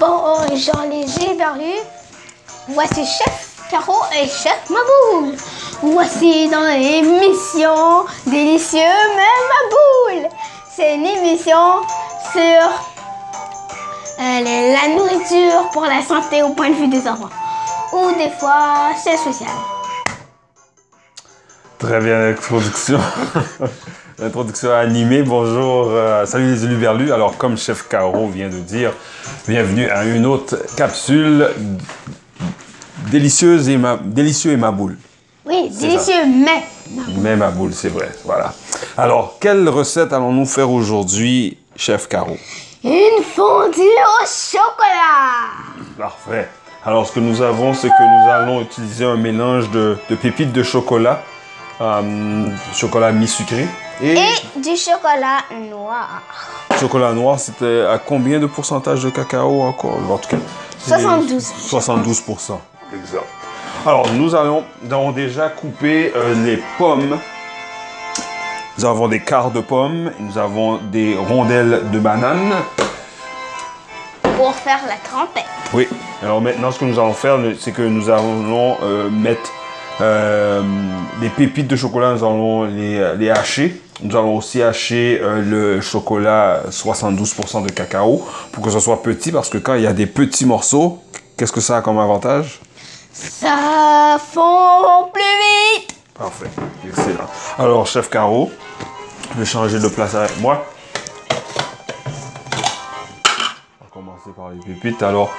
Bonjour les éberlus. Voici Chef Caro et Chef Maboule. Voici dans l'émission Délicieux mais Maboule. C'est une émission sur euh, la nourriture pour la santé au point de vue des enfants. Ou des fois, c'est spécial. Très bien, l'introduction. L'introduction animée. Bonjour, euh, salut les élus berlus. Alors, comme Chef Caro vient de dire, bienvenue à une autre capsule délicieuse et ma, délicieux et ma boule. Oui, délicieux mais. Mais ma boule, c'est vrai. Voilà. Alors, quelle recette allons-nous faire aujourd'hui, Chef Caro? Une fondue au chocolat. Parfait. Alors, ce que nous avons, c'est que nous allons utiliser un mélange de, de pépites de chocolat, euh, chocolat mi-sucré, et, Et du chocolat noir. chocolat noir. C'était à combien de pourcentage de cacao encore? En tout cas, c'est 72. 72 Exact. Alors, nous allons, avons déjà coupé euh, les pommes. Nous avons des quarts de pommes, nous avons des rondelles de banane. Pour faire la trempette. Oui. Alors maintenant, ce que nous allons faire, c'est que nous allons euh, mettre euh, les pépites de chocolat, nous allons les, les hacher. Nous allons aussi hacher euh, le chocolat 72% de cacao pour que ce soit petit parce que quand il y a des petits morceaux, qu'est-ce que ça a comme avantage? Ça fond plus vite. Parfait. Excellent. Alors, chef Caro, je vais changer de place avec moi. On va commencer par les pépites. Alors,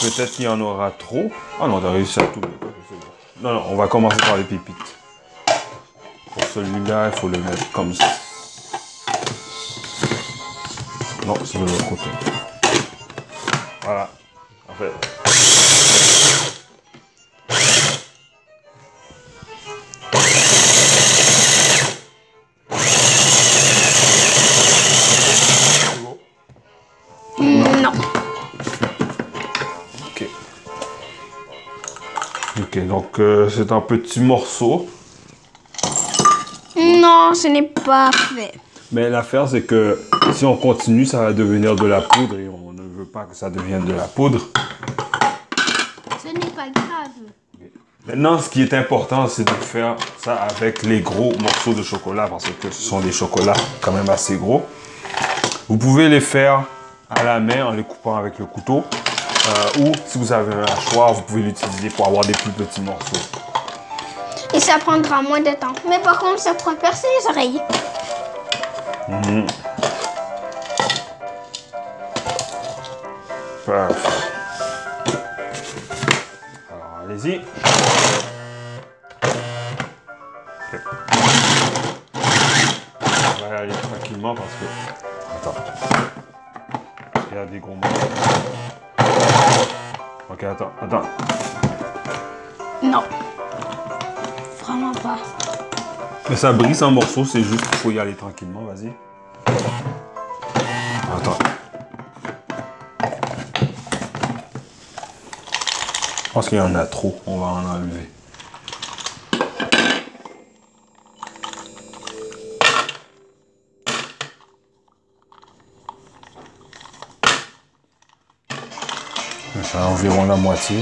peut-être qu'il y en aura trop. Ah non, t'as réussi à tout. Non, non, on va commencer par les pépites. Pour celui-là, il faut le mettre comme ça. Non, c'est de l'autre côté. Voilà. En fait. C'est un petit morceau. Non, ce n'est pas fait. Mais l'affaire, c'est que si on continue, ça va devenir de la poudre et on ne veut pas que ça devienne de la poudre. Ce n'est pas grave. Maintenant, ce qui est important, c'est de faire ça avec les gros morceaux de chocolat parce que ce sont des chocolats quand même assez gros. Vous pouvez les faire à la main en les coupant avec le couteau. euh, ou si vous avez un hachoir, vous pouvez l'utiliser pour avoir des plus petits morceaux. Et ça prendra moins de temps. Mais par contre, ça pourra percer les oreilles. Parfait. Alors, allez-y. Ok. On va y aller tranquillement parce que... Attends. Il y a des gros. Ok, attends, attends. Non. Pas. Mais ça brise en morceaux, c'est juste qu'il faut y aller tranquillement, vas-y. Attends. Je pense qu'il y en a trop, on va en enlever. C'est environ la moitié.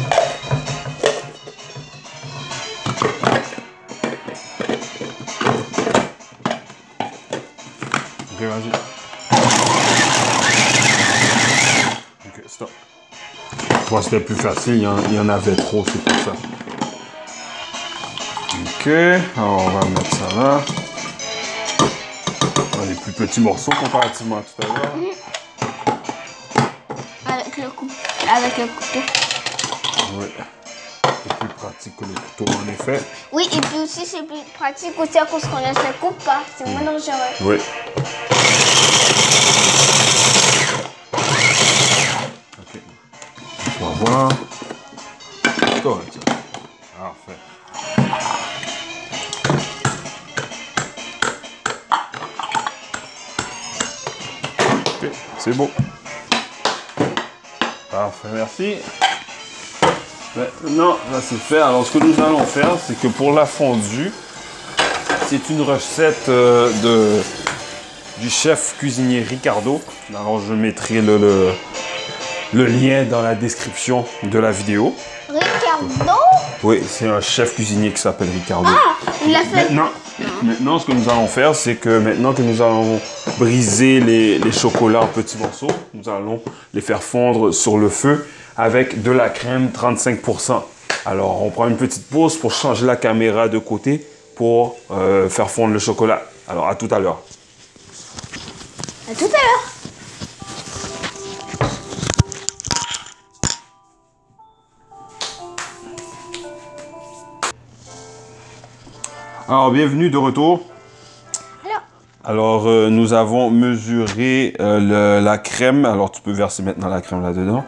C'était plus facile, il y, en, il y en avait trop, c'est pour ça. Ok, alors on va mettre ça là. On a des plus petits morceaux comparativement à tout à l'heure. Avec le, coup... Avec le couteau. Oui. C'est plus pratique que le couteau, en effet. Oui, et puis aussi, c'est plus pratique aussi à cause qu'on ne se coupe pas. C'est moins dangereux. Oui. Correct. Parfait. Ok, c'est beau. Parfait, merci. Maintenant, ça c'est fait. Alors, ce que nous allons faire, c'est que pour la fondue, c'est une recette euh, de, du chef cuisinier Ricardo. Alors, je mettrai le, le, le lien dans la description de la vidéo. Ricardo Oui, c'est un chef cuisinier qui s'appelle Ricardo. Ah, il a fait. Maintenant, maintenant, ce que nous allons faire, c'est que maintenant que nous allons briser les, les chocolats en petits morceaux, nous allons les faire fondre sur le feu avec de la crème 35%. Alors, on prend une petite pause pour changer la caméra de côté pour euh, faire fondre le chocolat. Alors, à tout à l'heure. À tout à l'heure. Alors, bienvenue de retour. Alors, Alors, euh, nous avons mesuré euh, le- la crème. Alors, tu peux verser maintenant la crème là-dedans.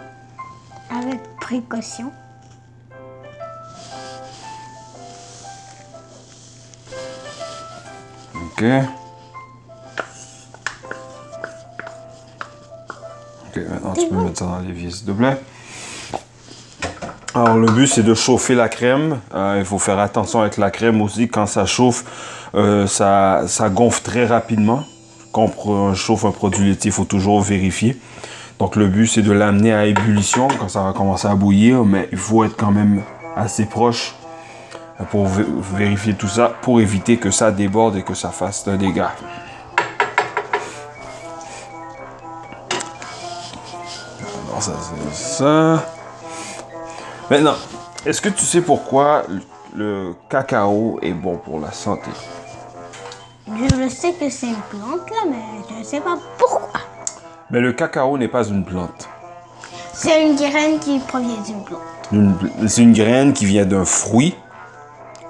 avec précaution. Ok. Ok, maintenant tu peux mettre ça dans l'évier, s'il te plaît. Alors, le but, c'est de chauffer la crème. Euh, il faut faire attention avec la crème aussi. Quand ça chauffe, euh, ça, ça gonfle très rapidement. Quand on chauffe un produit laitier, il faut toujours vérifier. Donc, le but, c'est de l'amener à ébullition quand ça va commencer à bouillir. Mais il faut être quand même assez proche pour vé- vérifier tout ça, pour éviter que ça déborde et que ça fasse un dégât. Alors ça c'est ça. Maintenant, est-ce que tu sais pourquoi le cacao est bon pour la santé? Je sais que c'est une plante là, mais je ne sais pas pourquoi. Mais le cacao n'est pas une plante. C'est une graine qui provient d'une plante. C'est une graine qui vient d'un fruit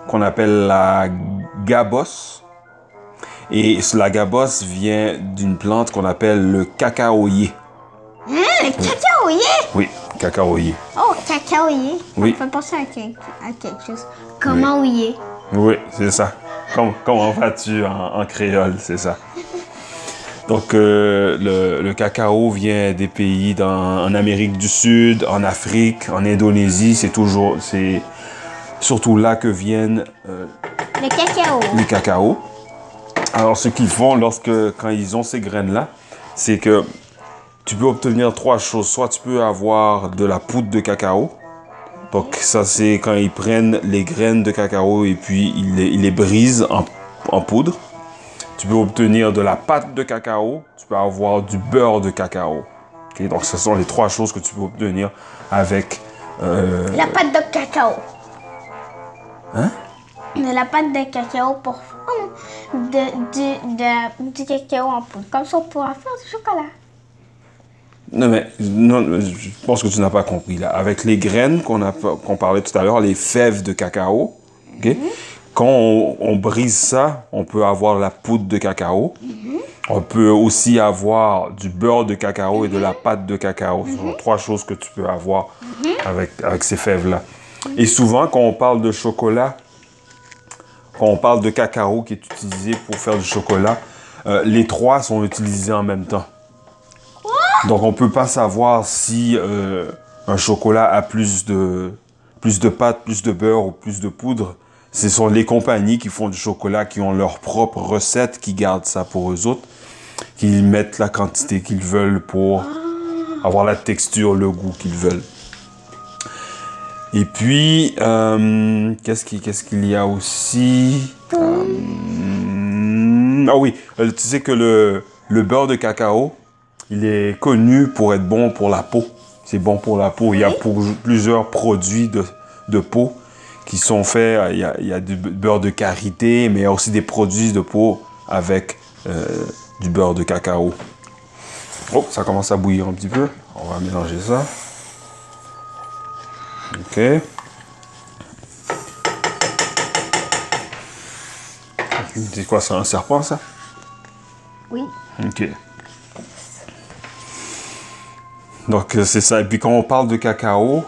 qu'on appelle la gabosse. Et la gabosse vient d'une plante qu'on appelle le cacaoyer. Hum, le cacaoyer? Oui, cacaoyer. Oh, cacaoyer Oui. Ça me fait penser à quelque, à quelque chose. Comment ouiller? Oui, c'est ça. Comment, comment vas-tu en, en créole, c'est ça. Donc, euh, le, le cacao vient des pays dans, en Amérique du Sud, en Afrique, en Indonésie. C'est toujours, c'est surtout là que viennent euh, Le cacao. les cacao. Alors, ce qu'ils font lorsque, quand ils ont ces graines-là, c'est que tu peux obtenir trois choses. Soit tu peux avoir de la poudre de cacao. Donc, ça, c'est quand ils prennent les graines de cacao et puis ils les, ils les brisent en, en poudre. Tu peux obtenir de la pâte de cacao. Tu peux avoir du beurre de cacao. Donc, ce sont les trois choses que tu peux obtenir avec euh, La pâte de cacao. Hein? De la pâte de cacao pour. de, du- de- du cacao en poudre. Comme ça, on pourra faire du chocolat. Non, mais non, je pense que tu n'as pas compris. Là. Avec les graines qu'on qu'on parlait tout à l'heure, les fèves de cacao, ok? quand on, brise ça, on peut avoir la poudre de cacao. On peut aussi avoir du beurre de cacao et de la pâte de cacao. Ce sont trois choses que tu peux avoir avec, avec ces fèves-là. Et souvent, quand on parle de chocolat, quand on parle de cacao qui est utilisé pour faire du chocolat, euh, les trois sont utilisés en même temps. Donc on peut pas savoir si euh, un chocolat a plus de plus de pâte, plus de beurre ou plus de poudre. Ce sont les compagnies qui font du chocolat qui ont leur propre recette, qui gardent ça pour eux autres, qui mettent la quantité qu'ils veulent pour avoir la texture, le goût qu'ils veulent. Et puis, euh, qu'est-ce qu'il y a aussi? Euh, Ah oui, tu sais que le, le beurre de cacao, il est connu pour être bon pour la peau. C'est bon pour la peau. Il y a pour- plusieurs produits de, de peau qui sont faits. Il y, a, il y a du beurre de karité, mais il y a aussi des produits de peau avec euh, du beurre de cacao. Oh, ça commence à bouillir un petit peu. On va mélanger ça. Ok. C'est quoi, c'est un serpent, ça? Oui. Ok. Donc, euh, c'est ça. Et puis, quand on parle de cacao,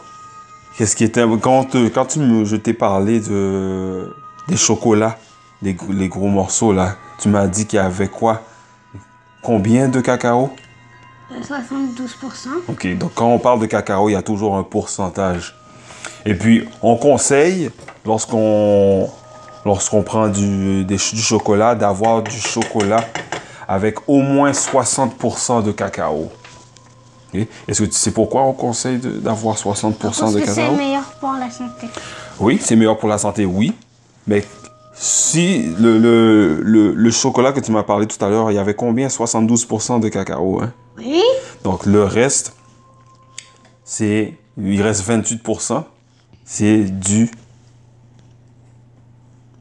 qu'est-ce qui était. Quand, quand tu me, je t'ai parlé de, des chocolats, les, gros- les gros morceaux, là, tu m'as dit qu'il y avait quoi? Combien de cacao? Euh, 72%. Ok, donc quand on parle de cacao, il y a toujours un pourcentage. Et puis, on conseille, lorsqu'on lorsqu'on prend du, des ch- du chocolat, d'avoir du chocolat avec au moins 60% de cacao. Est-ce que tu sais pourquoi on conseille d'avoir 60% Parce de que c'est cacao? meilleur pour la santé. Oui, c'est meilleur pour la santé, oui. Mais si le, le, le, le chocolat que tu m'as parlé tout à l'heure, il y avait combien? 72% de cacao. Hein? Oui. Donc le reste, c'est. Il reste 28%. C'est du.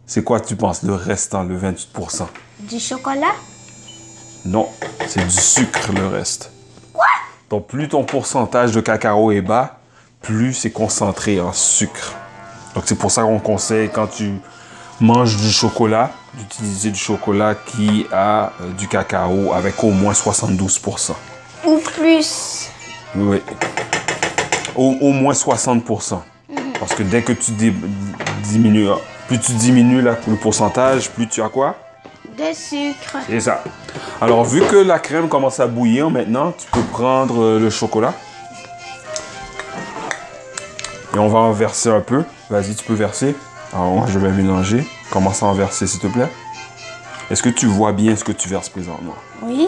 C'est quoi tu penses, le restant, le 28% Du chocolat? Non, c'est du sucre le reste. Quoi? Donc plus ton pourcentage de cacao est bas, plus c'est concentré en sucre. Donc c'est pour ça qu'on conseille quand tu manges du chocolat, d'utiliser du chocolat qui a euh, du cacao avec au moins 72%. Ou plus. Oui. Au, au moins 60%. Parce que dès que tu diminues, plus tu diminues la- le pourcentage, plus tu as quoi? De sucre. C'est ça. Alors, vu que la crème commence à bouillir maintenant, tu peux prendre euh, le chocolat. Et on va en verser un peu. Vas-y, tu peux verser. Alors, moi, je vais mélanger. Commence à en verser, s'il te plaît. Est-ce que tu vois bien ce que tu verses présentement? Oui.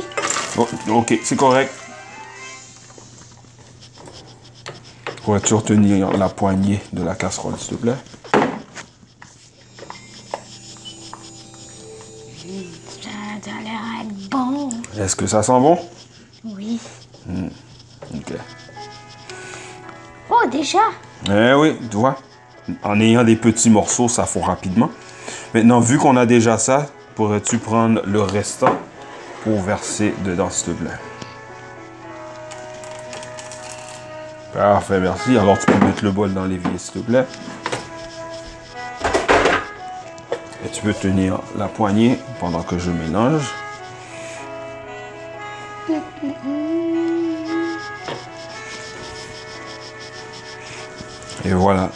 Oh, ok, c'est correct. Pourrais-tu retenir la poignée de la casserole, s'il te plaît? Est-ce que ça sent bon? Oui. Ok. Oh, déjà? Eh oui, tu vois, en ayant des petits morceaux, ça fond rapidement. Maintenant, vu qu'on a déjà ça, pourrais-tu prendre le restant pour verser dedans, s'il te plaît? Parfait, merci. Alors, tu peux mettre le bol dans l'évier, s'il te plaît. Et tu peux tenir la poignée pendant que je mélange. Et voilà.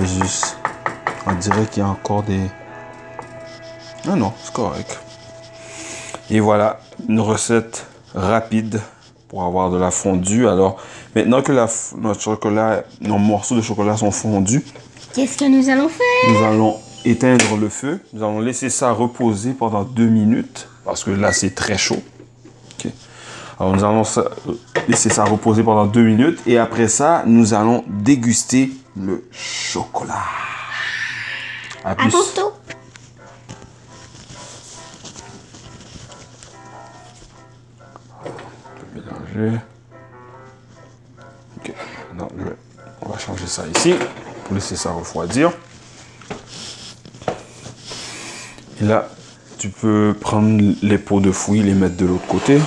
Juste, on dirait qu'il y a encore des... Non, non, c'est correct. Et voilà, une recette rapide pour avoir de la fondue. Alors, maintenant que la, notre chocolat, nos morceaux de chocolat sont fondus, Qu'est-ce que nous allons faire? nous allons éteindre le feu. Nous allons laisser ça reposer pendant deux minutes parce que là, c'est très chaud. Alors, nous allons ça- laisser ça reposer pendant deux minutes et après ça, nous allons déguster le chocolat. À À plus. tantôt. mélanger. Ok, non, je vais- on va changer ça ici pour laisser ça refroidir. Et là, tu peux prendre les pots de fouilles, les mettre de l'autre côté.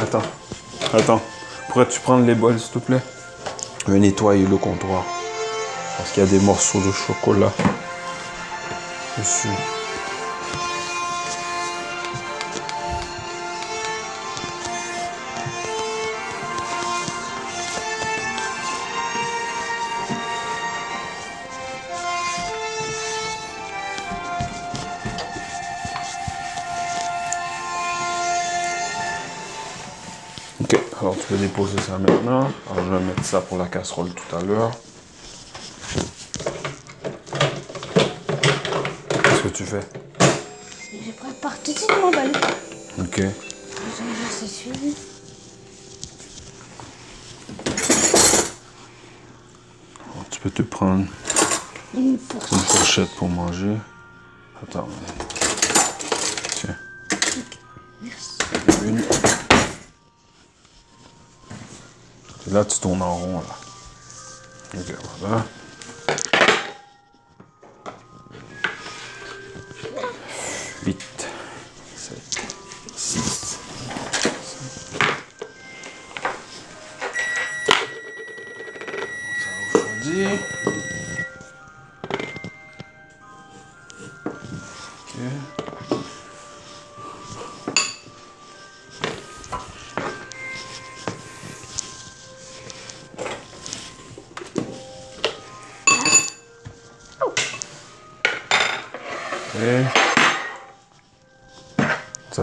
Attends, attends. Pourrais-tu prendre les bols, s'il te plaît? Je nettoyer le comptoir. Parce qu'il y a des morceaux de chocolat dessus. Déposer ça maintenant. Alors je vais mettre ça pour la casserole tout à l'heure. Qu'est-ce que tu fais? Je prépare tout de suite mon bol. Ok. Suivi. Alors, tu peux te prendre Une fourchette. une fourchette pour manger. Attends. Là, tu tournes en rond, là. Ok, voilà.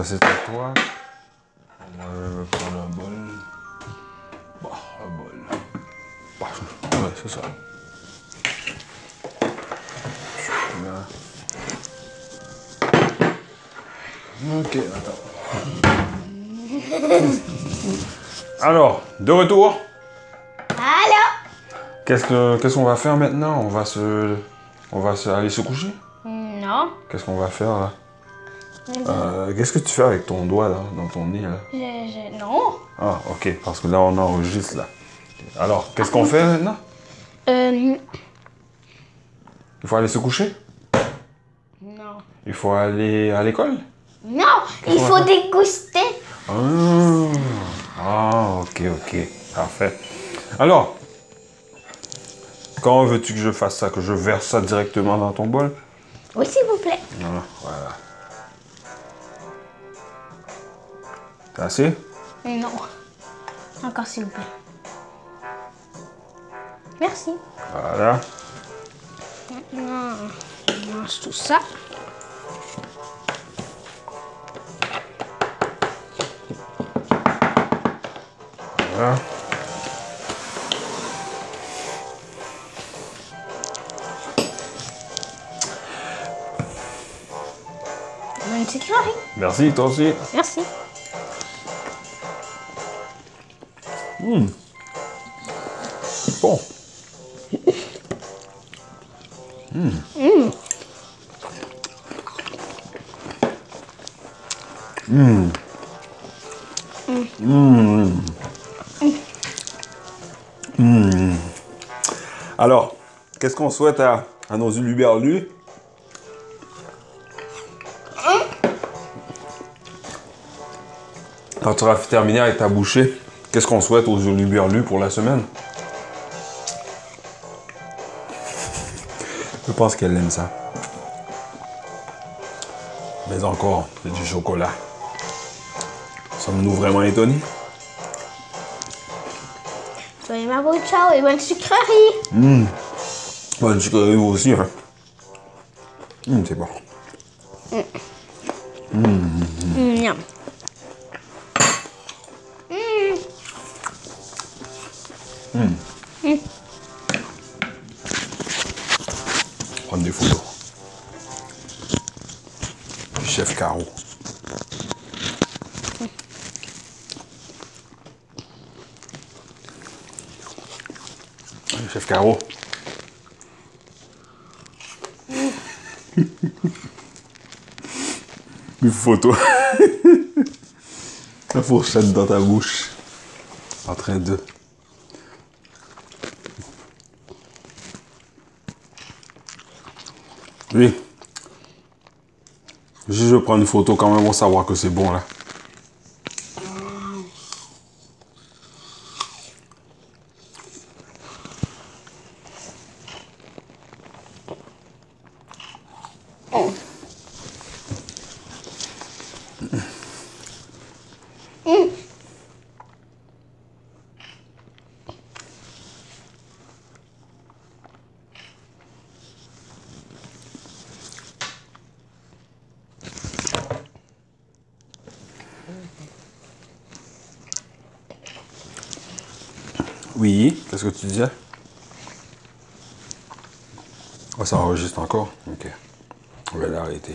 C'est à toi. Je vais prendre un bol. Bah, un bol. Bah, ouais, c'est ça. Ok, attends. Alors, de retour. Alors Qu'est-ce que qu'est-ce qu'on va faire maintenant? On va se on va se, aller se coucher? Non. Qu'est-ce qu'on va faire là? Euh, Qu'est-ce que tu fais avec ton doigt là, dans ton nez là Je, je- non. Ah, ok, parce que là on enregistre là. Alors, qu'est-ce qu'on fait maintenant Euh, Il faut aller se coucher non. Il faut aller à l'école Non, il faut déguster. Ah, ah, ok, ok, parfait. Alors, quand veux-tu que je fasse ça Que je verse ça directement dans ton bol Oui, s'il vous plaît. Voilà, voilà. T'as assez? Non. Encore, s'il vous plaît. Merci. Voilà. Maintenant, on mange tout ça. voilà. Bonne. Merci, toi aussi. Merci. Bon. Alors, qu'est-ce qu'on souhaite à, à nos uluberlus? Quand tu auras terminé avec ta bouchée, qu'est-ce qu'on souhaite aux uluberlus pour la semaine? Je pense qu'elle aime ça. Mais encore, c'est du chocolat. Sommes-nous vraiment étonnés? Soyez ma bonne ciao et bonne sucrerie. Bonne sucrerie vous aussi, hein. Hum, c'est bon. Miam. Chef Caro. Chef Caro. Une photo. La fourchette dans ta bouche. En train de. Oui. Prends une photo quand même pour savoir que c'est bon là. Oui, qu'est-ce que tu disais? Oh, ça enregistre encore? Ok. On va l'arrêter.